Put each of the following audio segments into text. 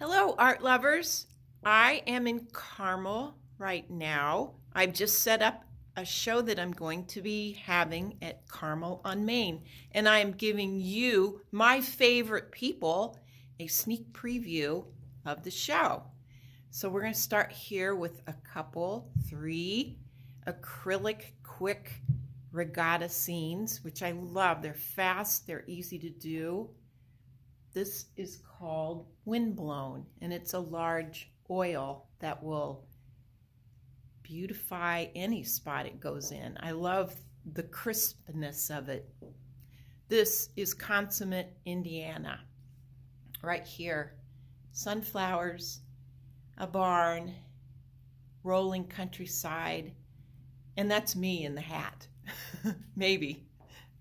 Hello, art lovers. I am in Carmel right now. I've just set up a show that I'm going to be having at Carmel on Main, and I am giving you, my favorite people, a sneak preview of the show. So we're going to start here with a couple, three acrylic quick regatta scenes, which I love. They're fast, they're easy to do. This is called Windblown, and it's a large oil that will beautify any spot it goes in. I love the crispness of it. This is Consummate, Indiana. Right here, sunflowers, a barn, rolling countryside, and that's me in the hat, maybe.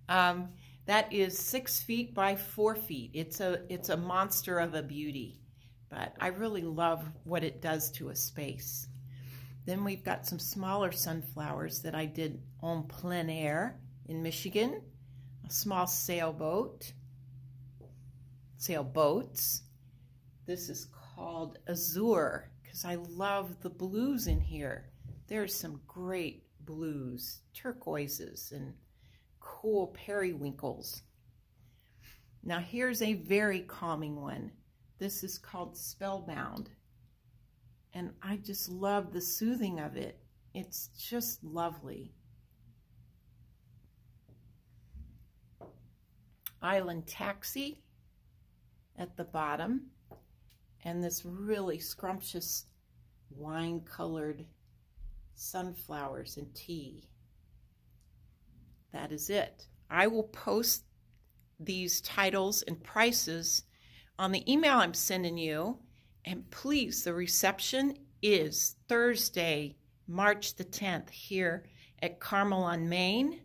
Um, that is six feet by four feet. It's a, it's a monster of a beauty, but I really love what it does to a space. Then we've got some smaller sunflowers that I did en plein air in Michigan, a small sailboat, sailboats. This is called Azure because I love the blues in here. There's some great blues, turquoises, and cool periwinkles. Now here's a very calming one. This is called Spellbound. And I just love the soothing of it. It's just lovely. Island Taxi at the bottom. And this really scrumptious wine-colored sunflowers and tea that is it. I will post these titles and prices on the email I'm sending you. And please, the reception is Thursday, March the 10th, here at Carmel on Main.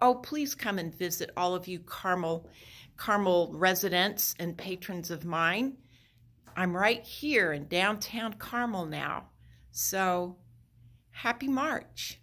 Oh, please come and visit all of you Carmel, Carmel residents and patrons of mine. I'm right here in downtown Carmel now. So, happy March.